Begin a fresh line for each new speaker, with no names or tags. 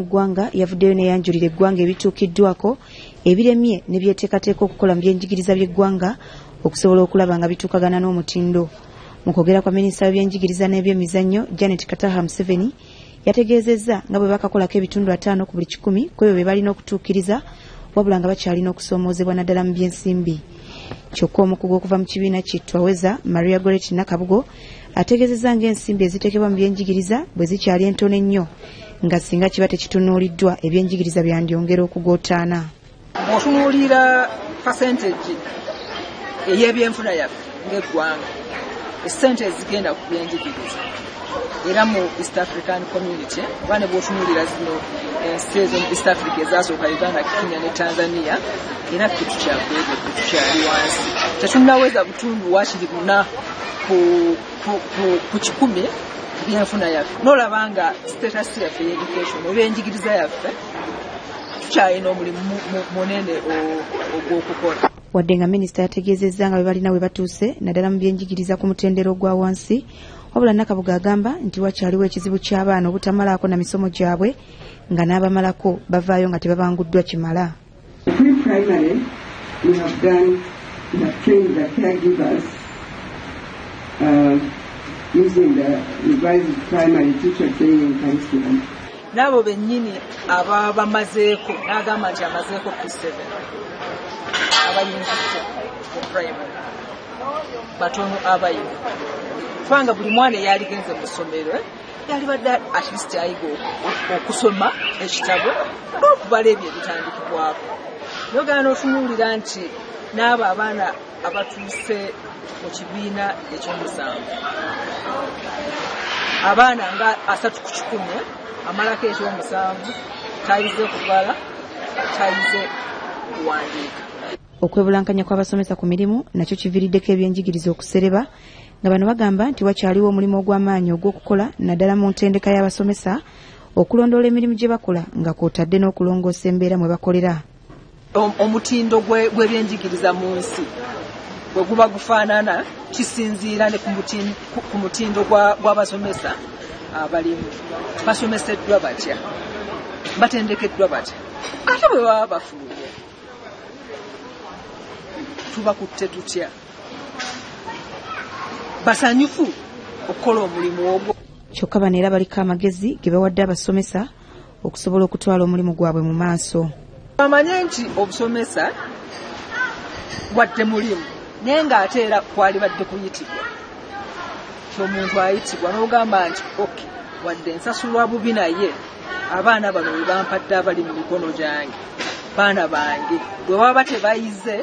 mu ggwanga yavuddeyo neyanjulira eggwanga ebituukiddwako ebiremye ne byeteekateeka okukola mu byenjigiriza by'eggwanga okusobola okulaba nga bituukagana n'omutindo. Mu kwogera kwa minisita w'ebyenjigiriza n'ebyemizannyo janet kataha museveni yategeezezza nga bwe bakakolako ebitundu ataano ku buli kikumi ku ebyo bye balina okutuukiriza wabula nga bakyalina okusoomoozebwa naddala mu byensimbi. Kyokka omukugu okuva mu kibiina kitwaweza maria goret nakabugo ategeezezza ng'ensimbi eziteekebwa mu byenjigiriza bwe zikyali entono ennyo nga singa kiba tekitunuuliddwa ebyenjigiriza byandyongera okugootaana
bw'otunuulira pasenteji ey'ebyenfuna yaffe ng'eggwanga. Esente ezigenda ku byenjigiriza. Era mu east african community oba ne bw'otunuulira zino ensi ezo mu east africa ezasooka uganda kenya ne tanzania era ffe tukyakwebwe tukyali wansi. Tetunaweza butundu wakiri buna ku kikumi byenfuna yaffe. Nolaba nga status yaffe yeeducation oba enjigiriza yaffe tukyalina omulimu munene ogw'okukola.
Wadde nga minisita yategeezezza nga bwe balina we batuuse naddala mu byenjigiriza ku mutendero gwa wansi wabula nakabuga agamba nti wakyaliwo ekizibu ky'abaana obutamalaako na misomo gyabwe nga n'abamalako bavaayo nga tebabanguddwa kimala
n'abo bennyini ababa bamazeeko n'agamba nti amazeeko p7 abayinzidde mu primary. Batono abayivu kubanga buli mwana eyaligenze mu ssomero yalibadde atleast ayiga okusoma ekitabo n'okubala ebyo ebitandikibwako. Nogana n'otunuulira nti n'abo abaana abatuuse mu kibiina ekyomusanvu abaana nga asatu ku kikumi amalako ekyomusanvu tayize kubala tayize kuwandiika
okwebulankanya kw'abasomesa ku mirimu nakyo kiviiriddeko ebyenjigiriza okusereba nga bano bagamba nti wakyaliwo omulimu ogw'amaanyi ogw'okukola naddala mu ntendeka y'abasomesa okulondoola emirimu gye bakola nga kwotadde n'okulongoosa embeera mwe bakolera
omutindo gw'ebyenjigiriza mu nsi bwe guba gufaanana kisinziira ne ku mutindo gw'abasomesa abalimu basomeseddwa batya? Batendekeddwa batya? Ate bwe baba bafulumye tubakutte tutya? Basanyufu okukola omulimu ogwo.
Kyokka bano era baliko amagezi ge bawadde abasomesa okusobola okutwala omulimu gwabwe mu maaso
bamanye nti obusomesa wadde mulimu naye ng'ate era kwalibadde kuyitibwa. Kyomuntu ayitibwa n'ogamba nti oke wadde nsasulwa bubi naye. Abaana bano bwe bampadde abali mu mikono gyange baana bange bwe baba tebayize